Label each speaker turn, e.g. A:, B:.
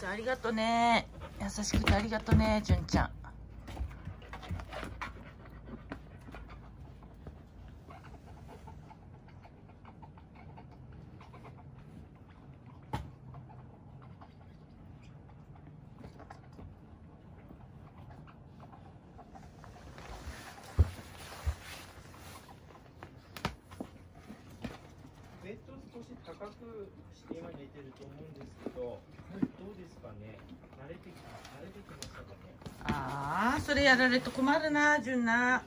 A: ちゃんありがとね。優しくてありがとね純ちゃん。
B: ベッド少し高くして今寝てると思うんですけど、どうですかね慣れてき慣れてきましたかね
A: あそれやられると困るな純な